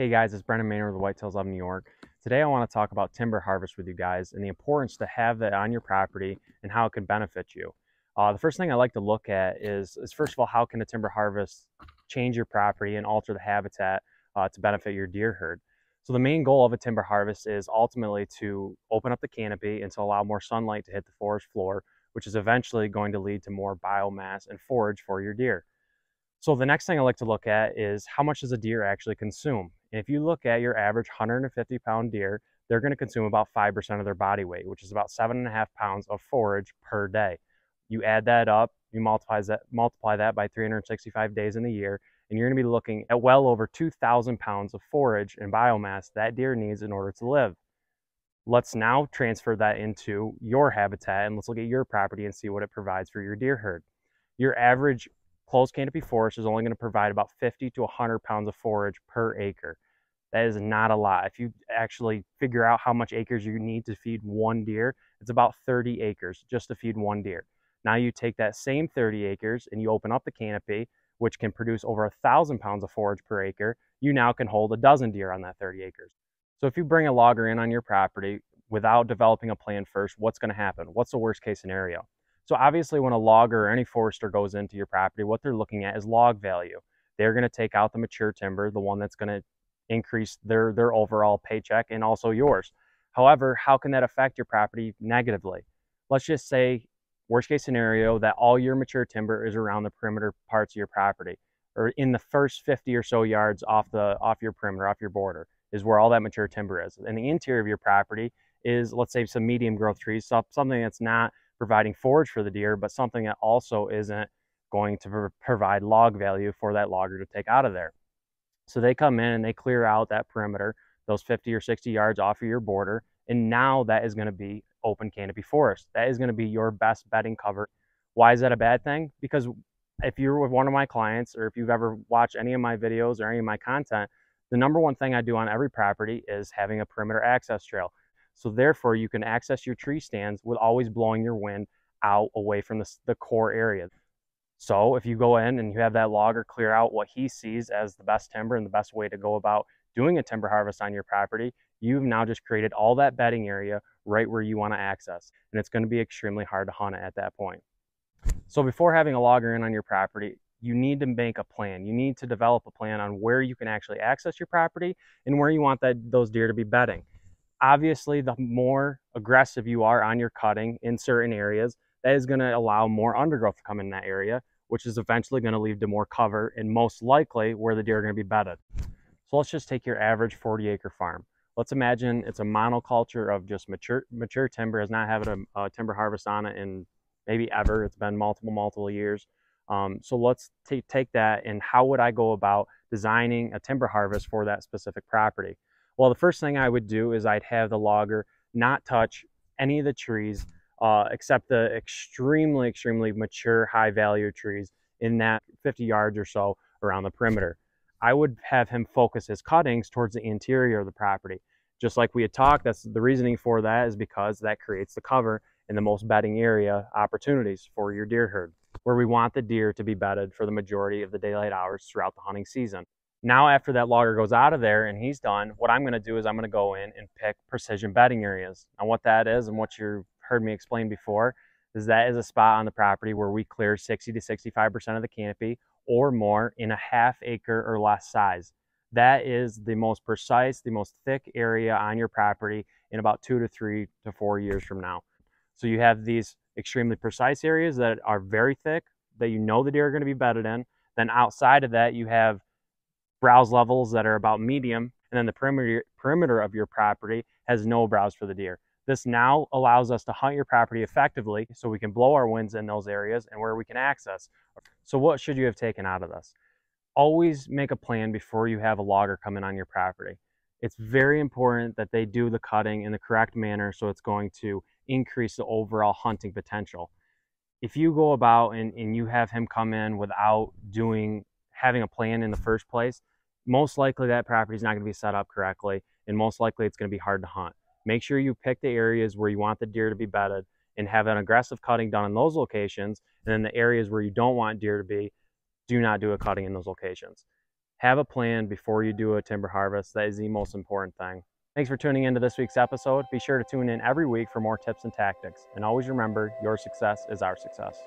Hey guys, it's Brendan Maynard with Whitetails of New York. Today I want to talk about timber harvest with you guys and the importance to have that on your property and how it can benefit you. Uh, the first thing I like to look at is, is first of all, how can a timber harvest change your property and alter the habitat uh, to benefit your deer herd? So the main goal of a timber harvest is ultimately to open up the canopy and to allow more sunlight to hit the forest floor, which is eventually going to lead to more biomass and forage for your deer. So the next thing I like to look at is how much does a deer actually consume? And if you look at your average 150 pound deer, they're going to consume about 5% of their body weight, which is about seven and a half pounds of forage per day. You add that up, you multiply that, multiply that by 365 days in the year, and you're going to be looking at well over 2,000 pounds of forage and biomass that deer needs in order to live. Let's now transfer that into your habitat and let's look at your property and see what it provides for your deer herd. Your average closed canopy forest is only going to provide about 50 to 100 pounds of forage per acre. That is not a lot. If you actually figure out how much acres you need to feed one deer, it's about 30 acres just to feed one deer. Now you take that same 30 acres and you open up the canopy, which can produce over a thousand pounds of forage per acre. You now can hold a dozen deer on that 30 acres. So if you bring a logger in on your property without developing a plan first, what's going to happen? What's the worst case scenario? So obviously when a logger or any forester goes into your property, what they're looking at is log value. They're going to take out the mature timber, the one that's going to increase their, their overall paycheck and also yours. However, how can that affect your property negatively? Let's just say, worst case scenario, that all your mature timber is around the perimeter parts of your property or in the first 50 or so yards off the off your perimeter, off your border, is where all that mature timber is. And the interior of your property is, let's say, some medium growth trees, something that's not providing forage for the deer, but something that also isn't going to provide log value for that logger to take out of there. So they come in and they clear out that perimeter, those 50 or 60 yards off of your border, and now that is going to be open canopy forest. That is going to be your best bedding cover. Why is that a bad thing? Because if you're with one of my clients or if you've ever watched any of my videos or any of my content, the number one thing I do on every property is having a perimeter access trail. So therefore you can access your tree stands with always blowing your wind out away from the, the core area. So if you go in and you have that logger clear out what he sees as the best timber and the best way to go about doing a timber harvest on your property, you've now just created all that bedding area right where you want to access. And it's going to be extremely hard to hunt it at that point. So before having a logger in on your property, you need to make a plan. You need to develop a plan on where you can actually access your property and where you want that those deer to be bedding obviously the more aggressive you are on your cutting in certain areas, that is going to allow more undergrowth to come in that area, which is eventually going to lead to more cover and most likely where the deer are going to be bedded. So let's just take your average 40 acre farm. Let's imagine it's a monoculture of just mature mature timber, has not had a, a timber harvest on it in maybe ever. It's been multiple, multiple years. Um, so let's take that and how would I go about designing a timber harvest for that specific property? Well, the first thing I would do is I'd have the logger not touch any of the trees uh, except the extremely, extremely mature, high value trees in that 50 yards or so around the perimeter. I would have him focus his cuttings towards the interior of the property. Just like we had talked, that's the reasoning for that is because that creates the cover and the most bedding area opportunities for your deer herd, where we want the deer to be bedded for the majority of the daylight hours throughout the hunting season. Now, after that logger goes out of there and he's done, what I'm going to do is I'm going to go in and pick precision bedding areas. And what that is and what you've heard me explain before is that is a spot on the property where we clear 60 to 65% of the canopy or more in a half acre or less size. That is the most precise, the most thick area on your property in about two to three to four years from now. So you have these extremely precise areas that are very thick that you know the deer are going to be bedded in. Then outside of that, you have browse levels that are about medium, and then the perimeter, perimeter of your property has no browse for the deer. This now allows us to hunt your property effectively so we can blow our winds in those areas and where we can access. So what should you have taken out of this? Always make a plan before you have a logger come in on your property. It's very important that they do the cutting in the correct manner so it's going to increase the overall hunting potential. If you go about and, and you have him come in without doing having a plan in the first place, most likely that property is not going to be set up correctly, and most likely it's going to be hard to hunt. Make sure you pick the areas where you want the deer to be bedded and have an aggressive cutting done in those locations. And then the areas where you don't want deer to be, do not do a cutting in those locations. Have a plan before you do a timber harvest. That is the most important thing. Thanks for tuning into this week's episode. Be sure to tune in every week for more tips and tactics. And always remember, your success is our success.